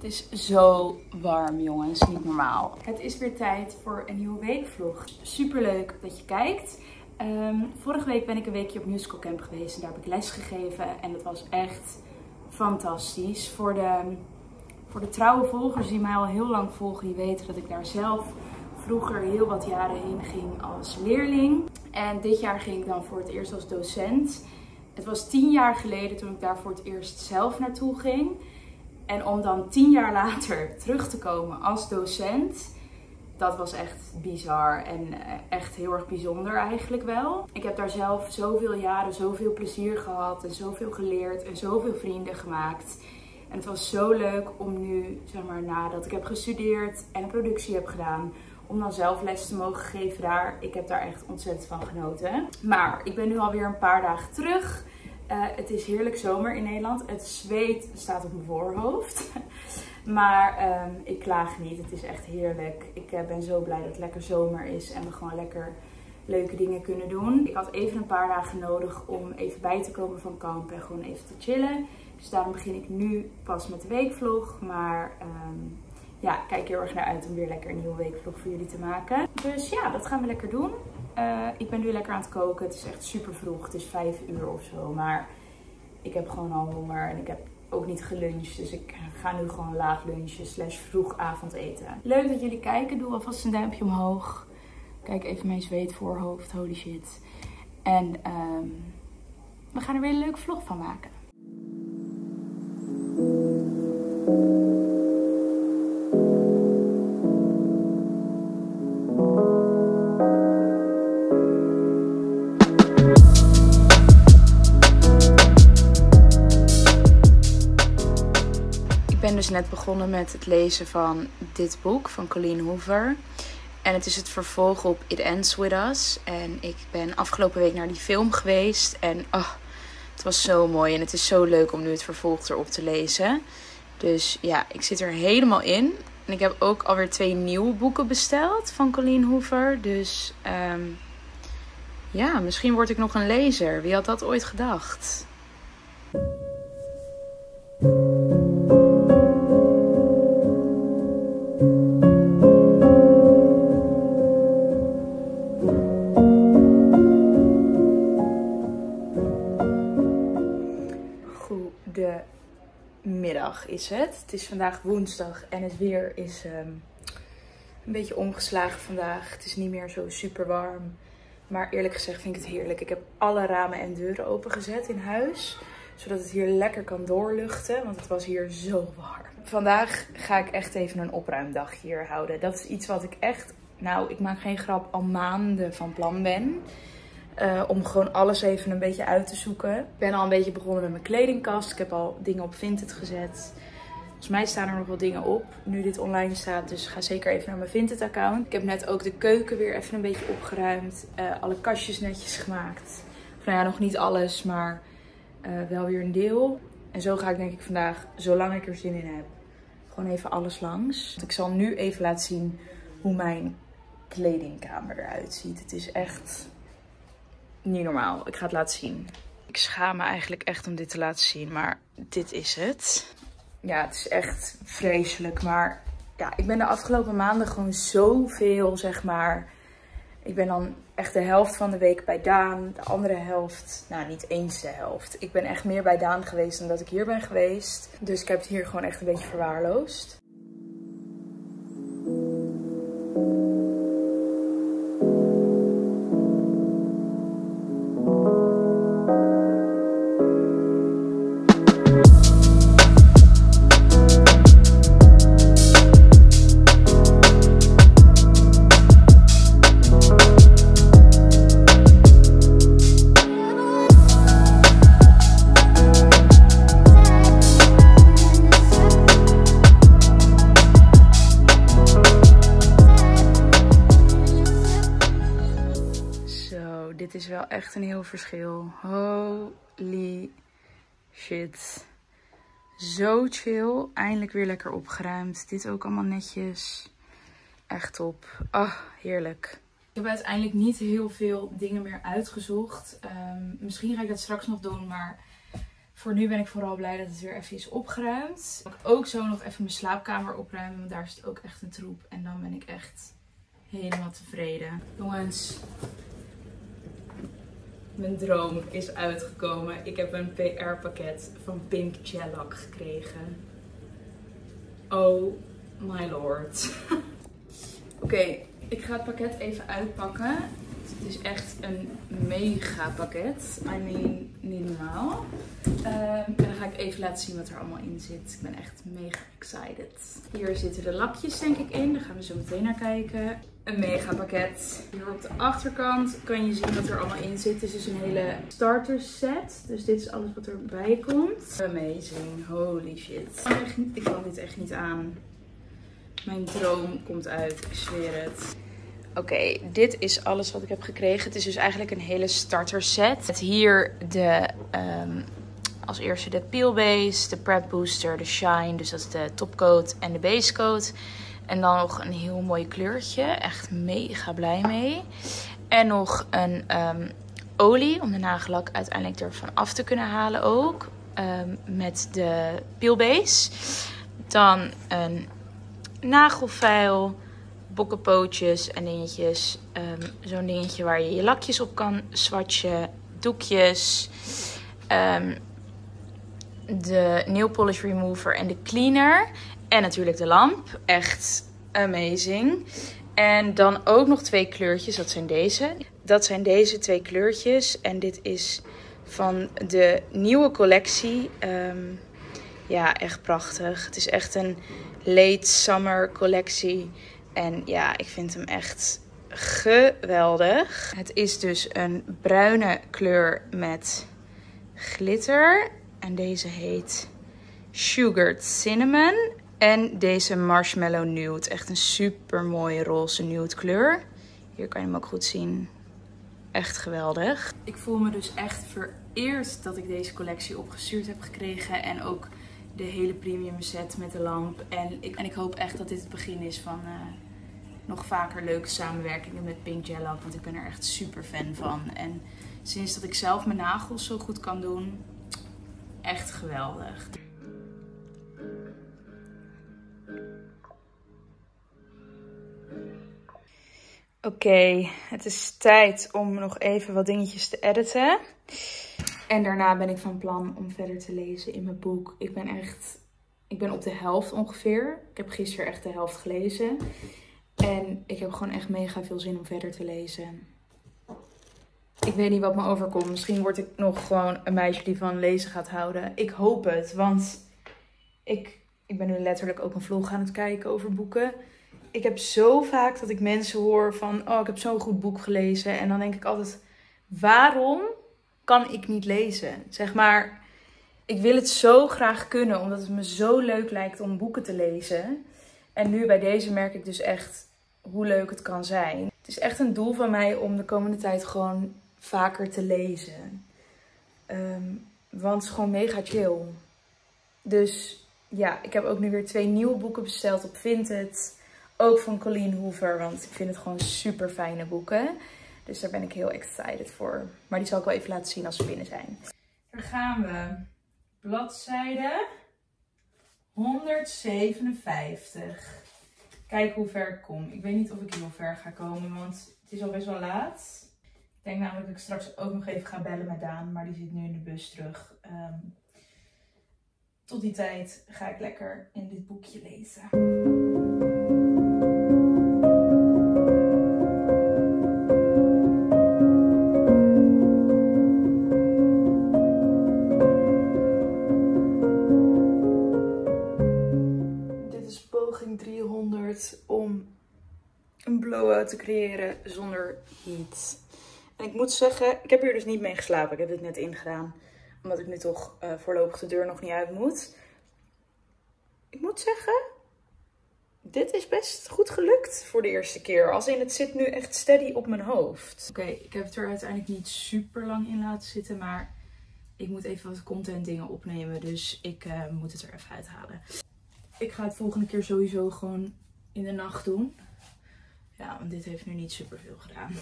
Het is zo warm, jongens. Niet normaal. Het is weer tijd voor een nieuwe weekvlog. Super leuk dat je kijkt. Ehm, vorige week ben ik een weekje op musical camp geweest en daar heb ik les gegeven. En dat was echt fantastisch. Voor de, voor de trouwe volgers die mij al heel lang volgen, die weten dat ik daar zelf vroeger heel wat jaren heen ging als leerling. En dit jaar ging ik dan voor het eerst als docent. Het was tien jaar geleden toen ik daar voor het eerst zelf naartoe ging. En om dan tien jaar later terug te komen als docent, dat was echt bizar en eh, echt heel erg bijzonder eigenlijk wel. Ik heb daar zelf zoveel jaren zoveel plezier gehad en zoveel geleerd en zoveel vrienden gemaakt. En het was zo leuk om nu, zeg maar, nadat ik heb gestudeerd en productie heb gedaan, om dan zelf les te mogen geven daar. Ik heb daar echt ontzettend van genoten. Maar ik ben nu alweer een paar dagen terug. Uh, het is heerlijk zomer in Nederland. Het zweet staat op mijn voorhoofd. maar um, ik klaag niet. Het is echt heerlijk. Ik uh, ben zo blij dat het lekker zomer is en we gewoon lekker leuke dingen kunnen doen. Ik had even een paar dagen nodig om even bij te komen van kamp en gewoon even te chillen. Dus daarom begin ik nu pas met de weekvlog. Maar um, ja, kijk heel erg naar uit om weer lekker een nieuwe weekvlog voor jullie te maken. Dus ja, dat gaan we lekker doen. Uh, ik ben nu lekker aan het koken. Het is echt super vroeg. Het is vijf uur of zo. Maar ik heb gewoon al honger. En ik heb ook niet geluncht. Dus ik ga nu gewoon laat lunchen slash vroeg avondeten. Leuk dat jullie kijken. Doe alvast een duimpje omhoog. Kijk even mijn zweetvoorhoofd. Holy shit. En um, we gaan er weer een leuke vlog van maken. Net begonnen met het lezen van dit boek van Colleen Hoover. En het is het vervolg op It Ends With Us. En ik ben afgelopen week naar die film geweest. En oh, het was zo mooi. En het is zo leuk om nu het vervolg erop te lezen. Dus ja, ik zit er helemaal in. En ik heb ook alweer twee nieuwe boeken besteld van Colleen Hoover. Dus um, ja, misschien word ik nog een lezer. Wie had dat ooit gedacht? Is het. Het is vandaag woensdag en het weer is um, een beetje omgeslagen vandaag. Het is niet meer zo super warm. Maar eerlijk gezegd vind ik het heerlijk. Ik heb alle ramen en deuren opengezet in huis. Zodat het hier lekker kan doorluchten. Want het was hier zo warm. Vandaag ga ik echt even een opruimdag hier houden. Dat is iets wat ik echt, nou ik maak geen grap, al maanden van plan ben. Uh, om gewoon alles even een beetje uit te zoeken. Ik ben al een beetje begonnen met mijn kledingkast. Ik heb al dingen op Vinted gezet. Volgens mij staan er nog wel dingen op. Nu dit online staat. Dus ga zeker even naar mijn Vinted account. Ik heb net ook de keuken weer even een beetje opgeruimd. Uh, alle kastjes netjes gemaakt. Of nou ja, nog niet alles. Maar uh, wel weer een deel. En zo ga ik denk ik vandaag, zolang ik er zin in heb, gewoon even alles langs. Ik zal nu even laten zien hoe mijn kledingkamer eruit ziet. Het is echt niet normaal. Ik ga het laten zien. Ik schaam me eigenlijk echt om dit te laten zien, maar dit is het. Ja, het is echt vreselijk, maar ja, ik ben de afgelopen maanden gewoon zoveel, zeg maar... Ik ben dan echt de helft van de week bij Daan, de andere helft, nou niet eens de helft. Ik ben echt meer bij Daan geweest dan dat ik hier ben geweest. Dus ik heb het hier gewoon echt een beetje verwaarloosd. Zo chill. Eindelijk weer lekker opgeruimd. Dit ook allemaal netjes. Echt top. Ah, heerlijk. Ik heb uiteindelijk niet heel veel dingen meer uitgezocht. Um, misschien ga ik dat straks nog doen, maar Voor nu ben ik vooral blij dat het weer even is opgeruimd. Ik ook zo nog even mijn slaapkamer opruimen, daar het ook echt een troep. En dan ben ik echt helemaal tevreden. Jongens, mijn droom is uitgekomen. Ik heb een PR-pakket van Pink Shellac gekregen. Oh my lord. Oké, ik ga het pakket even uitpakken. Het is echt een mega pakket. I mean, niet normaal. Ehm, en dan ga ik even laten zien wat er allemaal in zit. Ik ben echt mega excited. Hier zitten de lapjes denk ik in. Daar gaan we zo meteen naar kijken. Een mega pakket. Hier op de achterkant kan je zien wat er allemaal in zit. Het is dus een hele starter set. Dus dit is alles wat erbij komt. Amazing. Holy shit. Ik kan dit echt niet aan. Mijn droom komt uit. Ik zweer het. Oké, dit is alles wat ik heb gekregen. Het is dus eigenlijk een hele starter set. Met hier de, um, als eerste de peel base, de prep booster, de shine. Dus dat is de topcoat en de base coat. En dan nog een heel mooi kleurtje. Echt mega blij mee. En nog een um, olie om de nagellak uiteindelijk ervan af te kunnen halen ook. Um, met de peel base. Dan een nagelfeil bokkenpootjes en dingetjes. Um, Zo'n dingetje waar je je lakjes op kan swatchen. Doekjes. Um, de nail polish remover en de cleaner. En natuurlijk de lamp. Echt amazing. En dan ook nog twee kleurtjes. Dat zijn deze. Dat zijn deze twee kleurtjes. En dit is van de nieuwe collectie. Um, ja, echt prachtig. Het is echt een late summer collectie. En ja, ik vind hem echt geweldig. Het is dus een bruine kleur met glitter. En deze heet Sugared Cinnamon. En deze Marshmallow Nude. Echt een super mooie roze nude kleur. Hier kan je hem ook goed zien. Echt geweldig. Ik voel me dus echt vereerd dat ik deze collectie opgestuurd heb gekregen. En ook de hele premium set met de lamp. En ik, en ik hoop echt dat dit het begin is van uh, nog vaker leuke samenwerkingen met Pink Jello. Want ik ben er echt super fan van. En sinds dat ik zelf mijn nagels zo goed kan doen, echt geweldig. Oké, het is tijd om nog even wat dingetjes te editen. En daarna ben ik van plan om verder te lezen in mijn boek. Ik ben echt, ik ben op de helft ongeveer. Ik heb gisteren echt de helft gelezen. En ik heb gewoon echt mega veel zin om verder te lezen. Ik weet niet wat me overkomt. Misschien word ik nog gewoon een meisje die van lezen gaat houden. Ik hoop het, want ik, ik ben nu letterlijk ook een vlog aan het kijken over boeken. Ik heb zo vaak dat ik mensen hoor van, oh ik heb zo'n goed boek gelezen. En dan denk ik altijd, waarom kan ik niet lezen. Zeg maar, ik wil het zo graag kunnen, omdat het me zo leuk lijkt om boeken te lezen. En nu bij deze merk ik dus echt hoe leuk het kan zijn. Het is echt een doel van mij om de komende tijd gewoon vaker te lezen. Um, want het is gewoon mega chill. Dus ja, ik heb ook nu weer twee nieuwe boeken besteld op Vinted. Ook van Colleen Hoover, want ik vind het gewoon super fijne boeken. Dus daar ben ik heel excited voor. Maar die zal ik wel even laten zien als ze binnen zijn. Daar gaan we. Bladzijde 157. Kijk hoe ver ik kom. Ik weet niet of ik heel ver ga komen, want het is al best wel laat. Ik denk namelijk dat ik straks ook nog even ga bellen met Daan, maar die zit nu in de bus terug. Um, tot die tijd ga ik lekker in dit boekje lezen. Te creëren zonder heat. En ik moet zeggen, ik heb hier dus niet mee geslapen. Ik heb dit net ingedaan. Omdat ik nu toch uh, voorlopig de deur nog niet uit moet. Ik moet zeggen, dit is best goed gelukt voor de eerste keer. Als in, het zit nu echt steady op mijn hoofd. Oké, ik heb het er uiteindelijk niet super lang in laten zitten. Maar ik moet even wat content dingen opnemen. Dus ik uh, moet het er even uithalen. Ik ga het volgende keer sowieso gewoon in de nacht doen. Ja, want dit heeft nu niet super veel gedaan.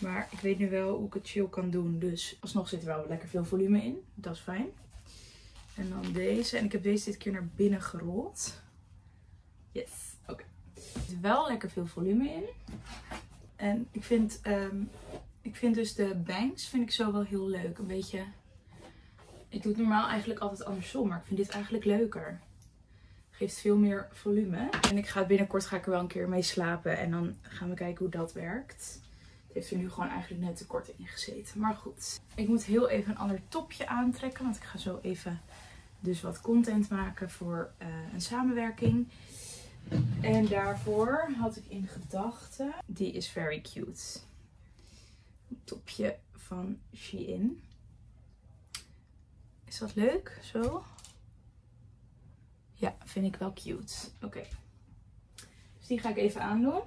Maar ik weet nu wel hoe ik het chill kan doen. Dus alsnog zit er wel lekker veel volume in. Dat is fijn. En dan deze. En ik heb deze dit keer naar binnen gerold. Yes, oké. Er zit wel lekker veel volume in. En ik vind, ehm, ik vind dus de bangs vind ik zo wel heel leuk. Een beetje... Ik doe het normaal eigenlijk altijd andersom, maar ik vind dit eigenlijk leuker. Geeft veel meer volume. En ik ga binnenkort ga ik er wel een keer mee slapen. En dan gaan we kijken hoe dat werkt. Het heeft er nu gewoon eigenlijk net te kort in gezeten. Maar goed. Ik moet heel even een ander topje aantrekken. Want ik ga zo even dus wat content maken voor uh, een samenwerking. En daarvoor had ik in gedachten. Die is very cute. Een topje van Shein. Is dat leuk? Zo. Ja, vind ik wel cute. Oké. Dus die ga ik even aandoen.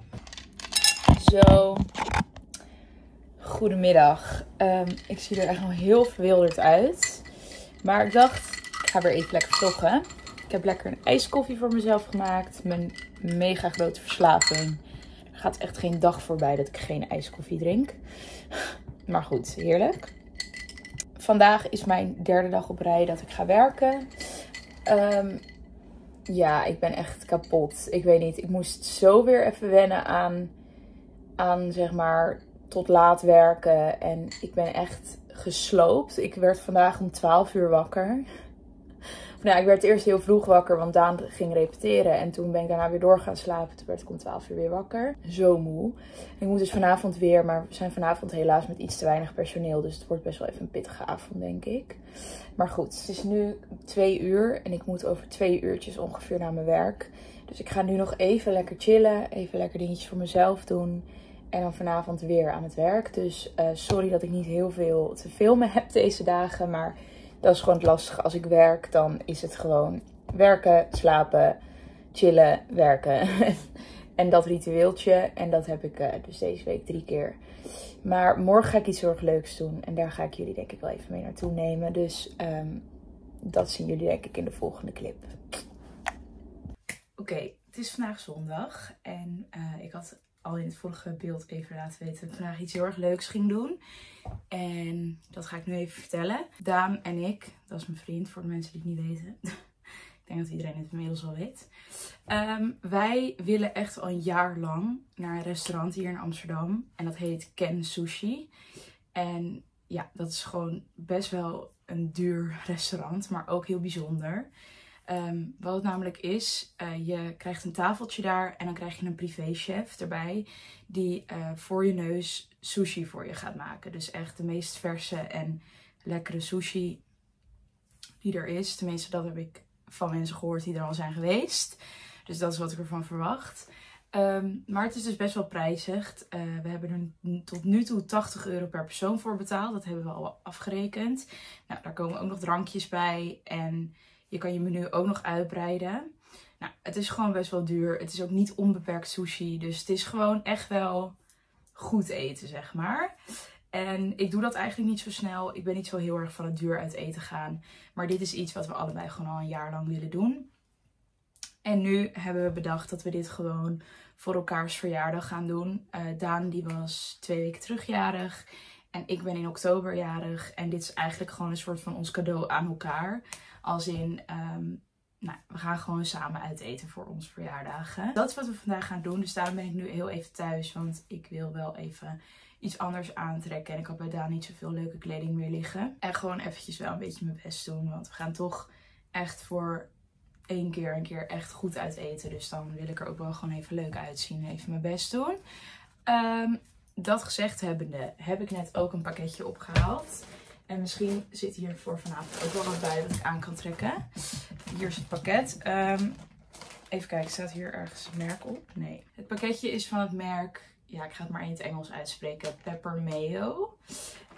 Zo. Goedemiddag. Um, ik zie er echt nog heel verwilderd uit. Maar ik dacht, ik ga weer even lekker vloggen. Ik heb lekker een ijskoffie voor mezelf gemaakt. Mijn mega grote verslaving. Er gaat echt geen dag voorbij dat ik geen ijskoffie drink. Maar goed, heerlijk. Vandaag is mijn derde dag op rij dat ik ga werken. Um, ja, ik ben echt kapot. Ik weet niet, ik moest zo weer even wennen aan, aan zeg maar, tot laat werken. En ik ben echt gesloopt. Ik werd vandaag om 12 uur wakker. Nou, ik werd eerst heel vroeg wakker, want Daan ging repeteren. En toen ben ik daarna weer door gaan slapen. Toen werd ik om 12 uur weer wakker. Zo moe. Ik moet dus vanavond weer, maar we zijn vanavond helaas met iets te weinig personeel. Dus het wordt best wel even een pittige avond, denk ik. Maar goed, het is nu twee uur en ik moet over twee uurtjes ongeveer naar mijn werk. Dus ik ga nu nog even lekker chillen, even lekker dingetjes voor mezelf doen. En dan vanavond weer aan het werk. Dus uh, sorry dat ik niet heel veel te filmen heb deze dagen. Maar dat is gewoon het lastige. Als ik werk, dan is het gewoon werken, slapen, chillen, werken. en dat ritueeltje. En dat heb ik uh, dus deze week drie keer. Maar morgen ga ik iets heel erg leuks doen. En daar ga ik jullie denk ik wel even mee naartoe nemen. Dus um, dat zien jullie denk ik in de volgende clip. Oké, het is vandaag zondag. En uh, ik had al in het vorige beeld even laten weten dat ik vandaag iets heel erg leuks ging doen. En dat ga ik nu even vertellen. Daan en ik, dat is mijn vriend voor de mensen die het niet weten. ik denk dat iedereen het inmiddels al weet. Um, wij willen echt al een jaar lang naar een restaurant hier in Amsterdam. En dat heet Ken Sushi. En ja, dat is gewoon best wel een duur restaurant, maar ook heel bijzonder. Um, wat het namelijk is, uh, je krijgt een tafeltje daar en dan krijg je een privéchef erbij die uh, voor je neus sushi voor je gaat maken. Dus echt de meest verse en lekkere sushi die er is. Tenminste, dat heb ik van mensen gehoord die er al zijn geweest. Dus dat is wat ik ervan verwacht. Um, maar het is dus best wel prijzig. Uh, we hebben er tot nu toe 80 euro per persoon voor betaald. Dat hebben we al afgerekend. Nou, daar komen ook nog drankjes bij en je kan je menu ook nog uitbreiden. Nou, het is gewoon best wel duur. Het is ook niet onbeperkt sushi. Dus het is gewoon echt wel goed eten, zeg maar. En ik doe dat eigenlijk niet zo snel. Ik ben niet zo heel erg van het duur uit eten gaan. Maar dit is iets wat we allebei gewoon al een jaar lang willen doen. En nu hebben we bedacht dat we dit gewoon voor elkaars verjaardag gaan doen. Uh, Daan die was twee weken terugjarig. En ik ben in oktober jarig. En dit is eigenlijk gewoon een soort van ons cadeau aan elkaar. Als in, um, nou, we gaan gewoon samen uit eten voor onze verjaardagen. Dat is wat we vandaag gaan doen. Dus daarom ben ik nu heel even thuis. Want ik wil wel even iets anders aantrekken. En ik had bij Daan niet zoveel leuke kleding meer liggen. En gewoon eventjes wel een beetje mijn best doen. Want we gaan toch echt voor één keer een keer echt goed uit eten. Dus dan wil ik er ook wel gewoon even leuk uitzien. Even mijn best doen. Um, dat gezegd hebbende heb ik net ook een pakketje opgehaald. En misschien zit hier voor vanavond ook wel wat bij dat ik aan kan trekken. Hier is het pakket. Um, even kijken, staat hier ergens een merk op? Nee. Het pakketje is van het merk, ja ik ga het maar in het Engels uitspreken, Pepper Mayo.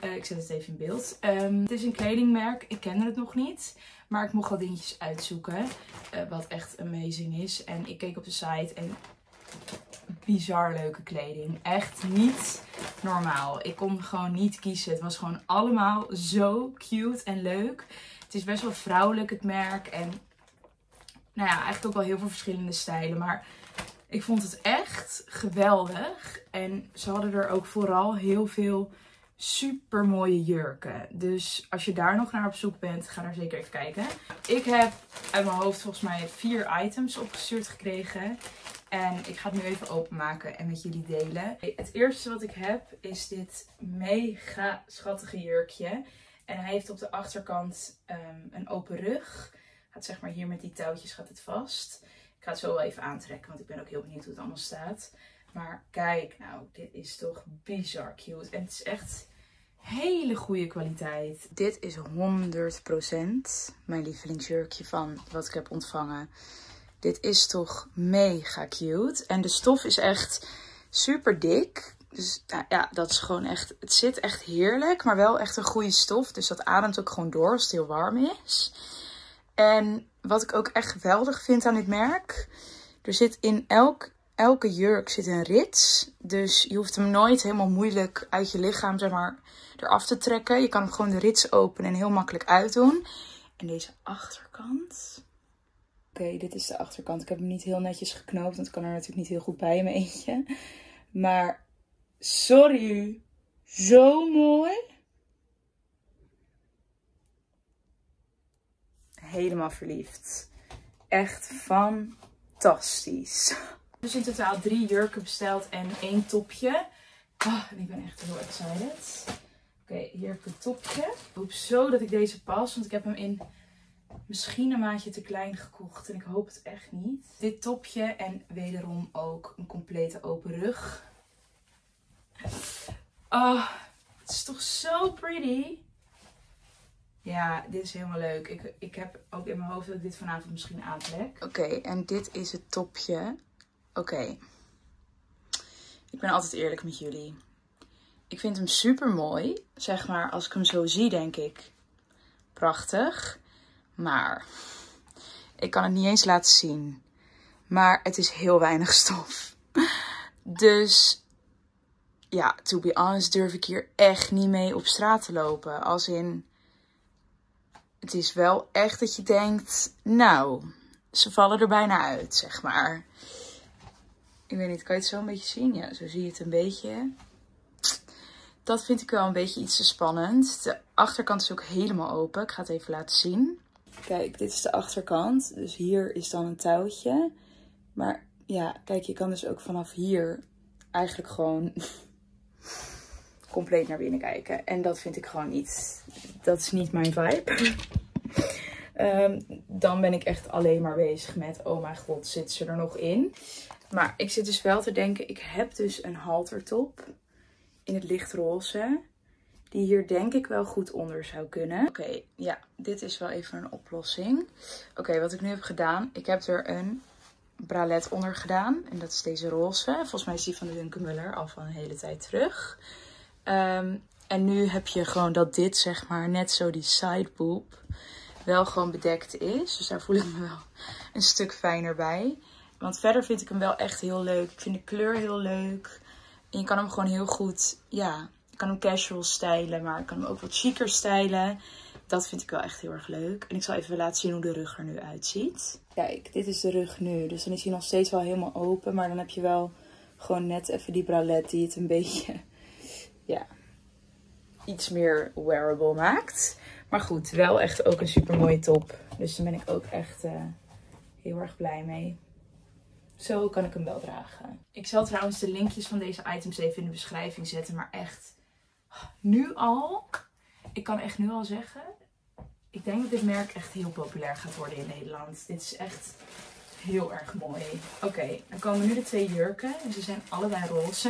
Uh, ik zet het even in beeld. Um, het is een kledingmerk, ik ken het nog niet. Maar ik mocht al dingetjes uitzoeken, uh, wat echt amazing is. En ik keek op de site en bizar leuke kleding. Echt niet normaal. Ik kon gewoon niet kiezen. Het was gewoon allemaal zo cute en leuk. Het is best wel vrouwelijk het merk. En nou ja, eigenlijk ook wel heel veel verschillende stijlen. Maar ik vond het echt geweldig. En ze hadden er ook vooral heel veel super mooie jurken. Dus als je daar nog naar op zoek bent, ga daar zeker even kijken. Ik heb uit mijn hoofd volgens mij vier items opgestuurd gekregen. En ik ga het nu even openmaken en met jullie delen. Het eerste wat ik heb is dit mega schattige jurkje. En hij heeft op de achterkant ehm, een open rug. Gaat zeg maar hier met die touwtjes gaat het vast. Ik ga het zo wel even aantrekken, want ik ben ook heel benieuwd hoe het allemaal staat. Maar kijk nou, dit is toch bizar cute. En het is echt hele goede kwaliteit. Dit is 100% mijn lievelingsjurkje van wat ik heb ontvangen. Dit is toch mega cute. En de stof is echt super dik. Dus nou ja, dat is gewoon echt. Het zit echt heerlijk, maar wel echt een goede stof. Dus dat ademt ook gewoon door als het heel warm is. En wat ik ook echt geweldig vind aan dit merk. Er zit in elk, elke jurk zit een rits. Dus je hoeft hem nooit helemaal moeilijk uit je lichaam zeg maar, eraf te trekken. Je kan hem gewoon de rits openen en heel makkelijk uitdoen. En deze achterkant. Oké, dit is de achterkant. Ik heb hem niet heel netjes geknoopt, want ik kan er natuurlijk niet heel goed bij in mijn eentje. Maar sorry, zo mooi. Helemaal verliefd. Echt fantastisch. Dus in totaal drie jurken besteld en één topje. Oh, en ik ben echt heel excited. Oké, hier heb ik het topje. Ik hoop zo dat ik deze pas, want ik heb hem in misschien een maatje te klein gekocht. En ik hoop het echt niet. Dit topje en wederom ook een complete open rug. Oh, het is toch zo pretty. Ja, dit is helemaal leuk. Ik, ik heb ook in mijn hoofd dat ik dit vanavond misschien aantrek. Oké, en dit is het topje. Oké. Ik ben altijd eerlijk met jullie. Ik vind hem super mooi. Zeg maar, als ik hem zo zie, denk ik. Prachtig. Maar ik kan het niet eens laten zien. Maar het is heel weinig stof. Dus ja, to be honest durf ik hier echt niet mee op straat te lopen. Als in, het is wel echt dat je denkt, nou, ze vallen er bijna uit, zeg maar. Ik weet niet, kan je het zo een beetje zien? Ja, zo zie je het een beetje. Dat vind ik wel een beetje iets te spannend. De achterkant is ook helemaal open. Ik ga het even laten zien. Kijk, dit is de achterkant. Dus hier is dan een touwtje. Maar ja, kijk, je kan dus ook vanaf hier eigenlijk gewoon compleet naar binnen kijken. En dat vind ik gewoon niet. Dat is niet mijn vibe. Ehm, dan ben ik echt alleen maar bezig met, oh mijn god, zit ze er nog in? Maar ik zit dus wel te denken, ik heb dus een haltertop in het lichtroze. Die hier denk ik wel goed onder zou kunnen. Oké, ja, dit is wel even een oplossing. Oké, wat ik nu heb gedaan. Ik heb er een bralet onder gedaan. En dat is deze roze. Volgens mij is die van de Dunkemuller al van een hele tijd terug. Ehm, en nu heb je gewoon dat dit, zeg maar, net zo die side boob wel gewoon bedekt is. Dus daar voel ik me wel een stuk fijner bij. Want verder vind ik hem wel echt heel leuk. Ik vind de kleur heel leuk. En je kan hem gewoon heel goed, ja, je kan hem casual stylen, maar je kan hem ook wat chiquer stylen. Dat vind ik wel echt heel erg leuk. En ik zal even laten zien hoe de rug er nu uitziet. Kijk, dit is de rug nu. Dus dan is hij nog steeds wel helemaal open. Maar dan heb je wel gewoon net even die bralet die het een beetje, ja, iets meer wearable maakt. Maar goed, wel echt ook een super mooie top. Dus daar ben ik ook echt uh, heel erg blij mee. Zo kan ik hem wel dragen. Ik zal trouwens de linkjes van deze items even in de beschrijving zetten. Maar echt, nu al, ik kan echt nu al zeggen, ik denk dat dit merk echt heel populair gaat worden in Nederland. Dit is echt heel erg mooi. Oké, dan komen nu de twee jurken. En ze zijn allebei roze.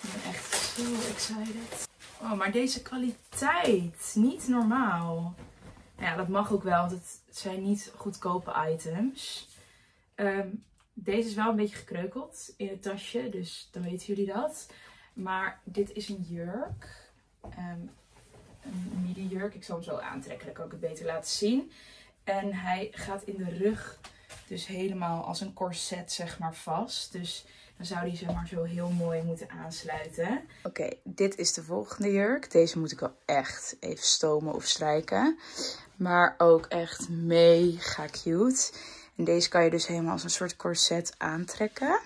Ik ben echt zo excited. Oh, maar deze kwaliteit. Niet normaal. Ja, dat mag ook wel, want het zijn niet goedkope items. Ehm, deze is wel een beetje gekreukeld in het tasje, dus dan weten jullie dat. Maar dit is een jurk. Um, een midi jurk. Ik zal hem zo aantrekken, dan kan ik het beter laten zien. En hij gaat in de rug dus helemaal als een corset zeg maar vast. Dus dan zou die zeg maar zo heel mooi moeten aansluiten. Oké, dit is de volgende jurk. Deze moet ik wel echt even stomen of strijken. Maar ook echt mega cute. En deze kan je dus helemaal als een soort corset aantrekken.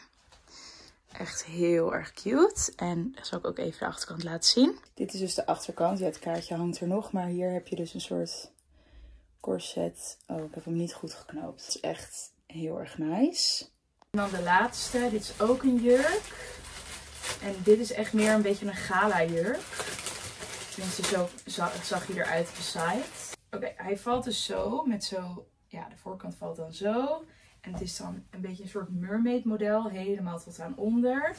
Echt heel erg cute. En dat zal ik ook even de achterkant laten zien. Dit is dus de achterkant. Ja, het kaartje hangt er nog. Maar hier heb je dus een soort corset. Oh, ik heb hem niet goed geknoopt. Het is echt heel erg nice. En dan de laatste. Dit is ook een jurk. En dit is echt meer een beetje een gala jurk. Tenminste, zo zag, zag hij eruit op de site. Oké, hij valt dus zo. Met zo, ja, de voorkant valt dan zo. En het is dan een beetje een soort mermaid model. Helemaal tot aan onder.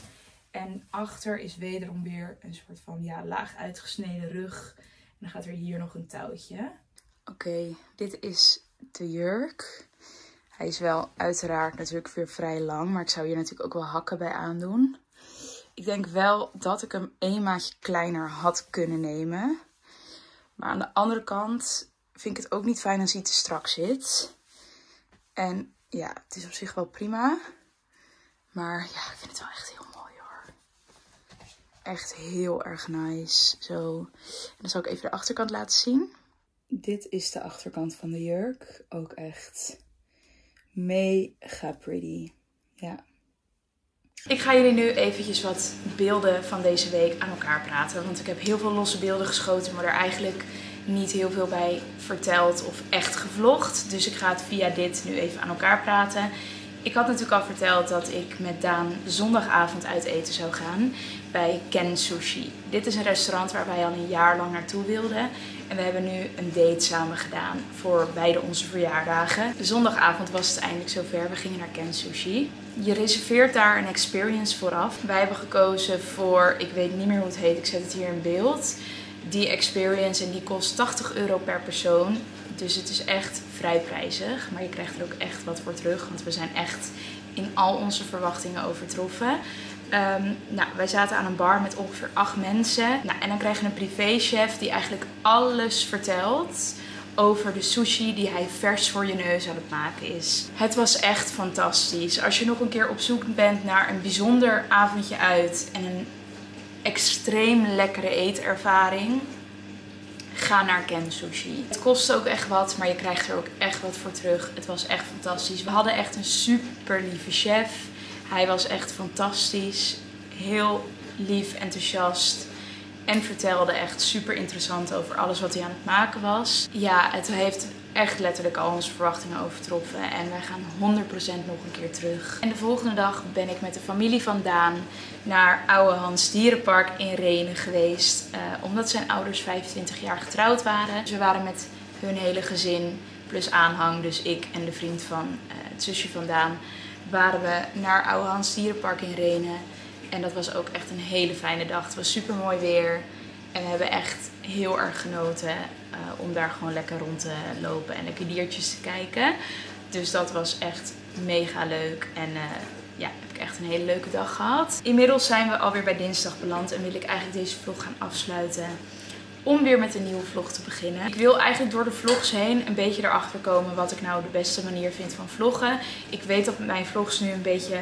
En achter is wederom weer een soort van ja, laag uitgesneden rug. En dan gaat er hier nog een touwtje. Oké, dit is de jurk. Hij is wel uiteraard natuurlijk weer vrij lang. Maar ik zou hier natuurlijk ook wel hakken bij aandoen. Ik denk wel dat ik hem een maatje kleiner had kunnen nemen. Maar aan de andere kant vind ik het ook niet fijn als hij te strak zit. En ja, het is op zich wel prima. Maar ja, ik vind het wel echt heel mooi hoor. Echt heel erg nice. Zo. En dan zal ik even de achterkant laten zien. Dit is de achterkant van de jurk. Ook echt mega pretty. Ja. Ik ga jullie nu eventjes wat beelden van deze week aan elkaar praten. Want ik heb heel veel losse beelden geschoten, maar er eigenlijk niet heel veel bij verteld of echt gevlogd. Dus ik ga het via dit nu even aan elkaar praten. Ik had natuurlijk al verteld dat ik met Daan zondagavond uit eten zou gaan bij Ken Sushi. Dit is een restaurant waar wij al een jaar lang naartoe wilden. En we hebben nu een date samen gedaan voor beide onze verjaardagen. Zondagavond was het eindelijk zover. We gingen naar Ken Sushi. Je reserveert daar een experience vooraf. Wij hebben gekozen voor, ik weet niet meer hoe het heet, ik zet het hier in beeld. Die experience en die kost 80 euro per persoon. Dus het is echt vrij prijzig. Maar je krijgt er ook echt wat voor terug. Want we zijn echt in al onze verwachtingen overtroffen. Um, nou, wij zaten aan een bar met ongeveer acht mensen. Nou, en dan krijg je een privéchef die eigenlijk alles vertelt over de sushi die hij vers voor je neus aan het maken is. Het was echt fantastisch. Als je nog een keer op zoek bent naar een bijzonder avondje uit en een extreem lekkere eetervaring, ga naar Ken Sushi. Het kost ook echt wat, maar je krijgt er ook echt wat voor terug. Het was echt fantastisch. We hadden echt een super lieve chef. Hij was echt fantastisch. Heel lief, enthousiast. En vertelde echt super interessant over alles wat hij aan het maken was. Ja, het heeft echt letterlijk al onze verwachtingen overtroffen. En wij gaan 100% nog een keer terug. En de volgende dag ben ik met de familie van Daan naar Oude Hans Dierenpark in Renen geweest. Uh, omdat zijn ouders 25 jaar getrouwd waren. We waren met hun hele gezin plus aanhang. Dus ik en de vriend van uh, het zusje van Daan waren we naar Oude Hans Dierenpark in Renen. En dat was ook echt een hele fijne dag. Het was super mooi weer. En we hebben echt heel erg genoten uh, om daar gewoon lekker rond te lopen en lekker diertjes te kijken. Dus dat was echt mega leuk. En uh, ja, heb ik echt een hele leuke dag gehad. Inmiddels zijn we alweer bij dinsdag beland en wil ik eigenlijk deze vlog gaan afsluiten om weer met een nieuwe vlog te beginnen. Ik wil eigenlijk door de vlogs heen een beetje erachter komen wat ik nou de beste manier vind van vloggen. Ik weet dat mijn vlogs nu een beetje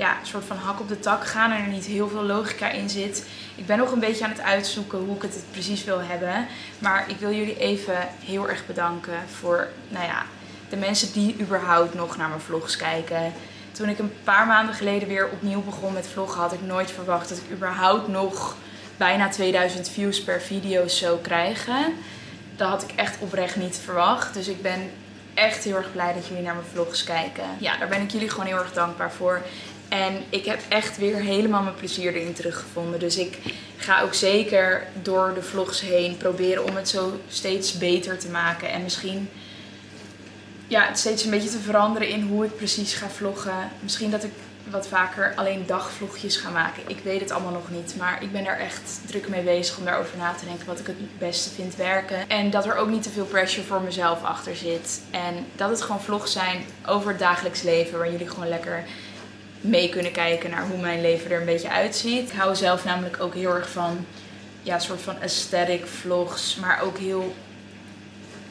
ja, een soort van hak op de tak gaan en er niet heel veel logica in zit. Ik ben nog een beetje aan het uitzoeken hoe ik het precies wil hebben. Maar ik wil jullie even heel erg bedanken voor nou ja, de mensen die überhaupt nog naar mijn vlogs kijken. Toen ik een paar maanden geleden weer opnieuw begon met vloggen had ik nooit verwacht dat ik überhaupt nog bijna 2000 views per video zou krijgen. Dat had ik echt oprecht niet verwacht. Dus ik ben echt heel erg blij dat jullie naar mijn vlogs kijken. Ja, daar ben ik jullie gewoon heel erg dankbaar voor. En ik heb echt weer helemaal mijn plezier erin teruggevonden. Dus ik ga ook zeker door de vlogs heen proberen om het zo steeds beter te maken. En misschien ja, het steeds een beetje te veranderen in hoe ik precies ga vloggen. Misschien dat ik wat vaker alleen dagvlogjes ga maken. Ik weet het allemaal nog niet, maar ik ben er echt druk mee bezig om daarover na te denken wat ik het beste vind werken. En dat er ook niet te veel pressure voor mezelf achter zit. En dat het gewoon vlogs zijn over het dagelijks leven, waar jullie gewoon lekker mee kunnen kijken naar hoe mijn leven er een beetje uitziet. Ik hou zelf namelijk ook heel erg van ja, soort van aesthetic vlogs, maar ook heel,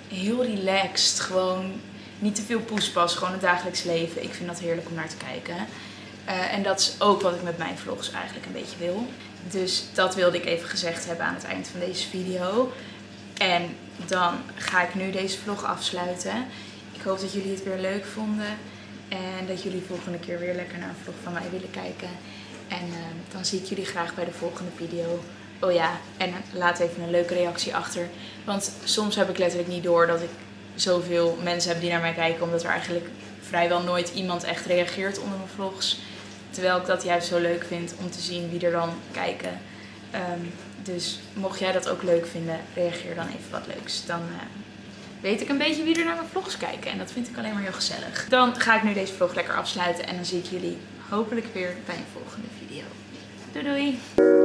heel relaxed. Gewoon niet te veel poespas, gewoon het dagelijks leven. Ik vind dat heerlijk om naar te kijken. Uh, en dat is ook wat ik met mijn vlogs eigenlijk een beetje wil. Dus dat wilde ik even gezegd hebben aan het eind van deze video. En dan ga ik nu deze vlog afsluiten. Ik hoop dat jullie het weer leuk vonden. En dat jullie volgende keer weer lekker naar een vlog van mij willen kijken. En ehm, dan zie ik jullie graag bij de volgende video. Oh ja, en laat even een leuke reactie achter. Want soms heb ik letterlijk niet door dat ik zoveel mensen heb die naar mij kijken. Omdat er eigenlijk vrijwel nooit iemand echt reageert onder mijn vlogs. Terwijl ik dat juist zo leuk vind om te zien wie er dan kijken. Ehm, dus mocht jij dat ook leuk vinden, reageer dan even wat leuks. Dan uh, weet ik een beetje wie er naar mijn vlogs kijken. En dat vind ik alleen maar heel gezellig. Dan ga ik nu deze vlog lekker afsluiten. En dan zie ik jullie hopelijk weer bij een volgende video. Doei doei!